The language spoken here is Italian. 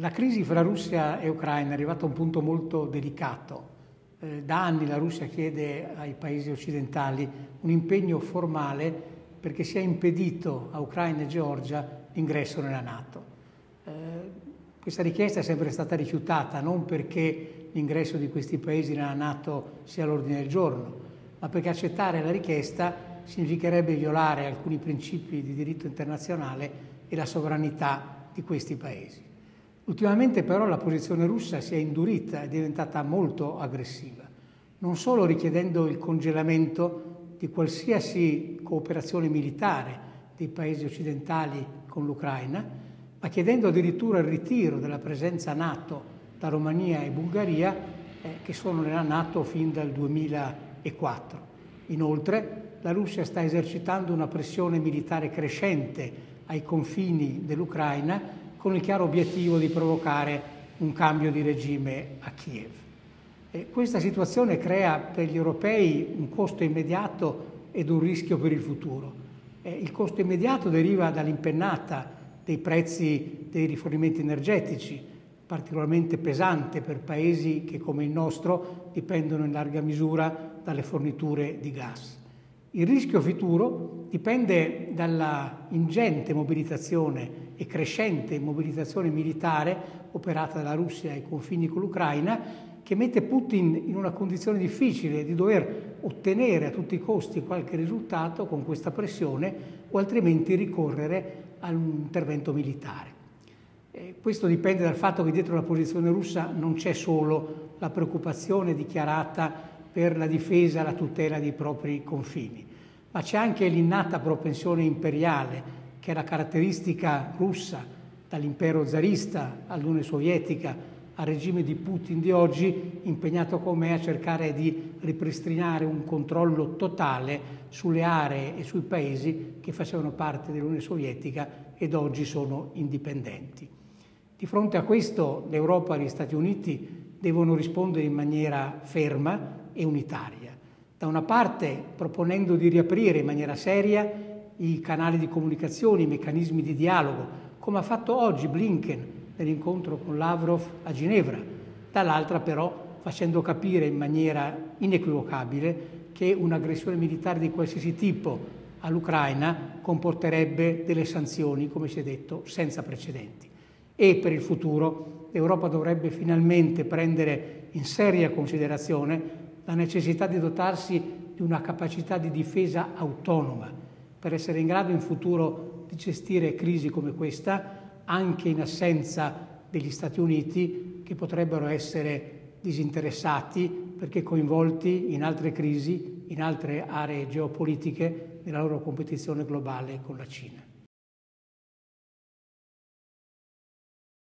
La crisi fra Russia e Ucraina è arrivata a un punto molto delicato. Eh, da anni la Russia chiede ai paesi occidentali un impegno formale perché sia impedito a Ucraina e Georgia l'ingresso nella Nato. Eh, questa richiesta è sempre stata rifiutata, non perché l'ingresso di questi paesi nella Nato sia all'ordine del giorno, ma perché accettare la richiesta significherebbe violare alcuni principi di diritto internazionale e la sovranità di questi paesi. Ultimamente però la posizione russa si è indurita, è diventata molto aggressiva, non solo richiedendo il congelamento di qualsiasi cooperazione militare dei paesi occidentali con l'Ucraina, ma chiedendo addirittura il ritiro della presenza NATO da Romania e Bulgaria, eh, che sono nella Nato fin dal 2004. Inoltre la Russia sta esercitando una pressione militare crescente ai confini dell'Ucraina con il chiaro obiettivo di provocare un cambio di regime a Kiev. E questa situazione crea per gli europei un costo immediato ed un rischio per il futuro. E il costo immediato deriva dall'impennata dei prezzi dei rifornimenti energetici, particolarmente pesante per paesi che come il nostro dipendono in larga misura dalle forniture di gas. Il rischio futuro dipende dalla ingente mobilitazione e crescente mobilitazione militare operata dalla Russia ai confini con l'Ucraina che mette Putin in una condizione difficile di dover ottenere a tutti i costi qualche risultato con questa pressione o altrimenti ricorrere a un intervento militare. E questo dipende dal fatto che dietro la posizione russa non c'è solo la preoccupazione dichiarata per la difesa e la tutela dei propri confini, ma c'è anche l'innata propensione imperiale che la caratteristica russa, dall'impero zarista all'Unione Sovietica al regime di Putin di oggi, impegnato come a cercare di ripristinare un controllo totale sulle aree e sui paesi che facevano parte dell'Unione Sovietica ed oggi sono indipendenti. Di fronte a questo l'Europa e gli Stati Uniti devono rispondere in maniera ferma e unitaria. Da una parte proponendo di riaprire in maniera seria i canali di comunicazione, i meccanismi di dialogo, come ha fatto oggi Blinken nell'incontro con Lavrov a Ginevra, dall'altra però facendo capire in maniera inequivocabile che un'aggressione militare di qualsiasi tipo all'Ucraina comporterebbe delle sanzioni, come si è detto, senza precedenti. E per il futuro l'Europa dovrebbe finalmente prendere in seria considerazione la necessità di dotarsi di una capacità di difesa autonoma, per essere in grado in futuro di gestire crisi come questa, anche in assenza degli Stati Uniti che potrebbero essere disinteressati perché coinvolti in altre crisi, in altre aree geopolitiche nella loro competizione globale con la Cina.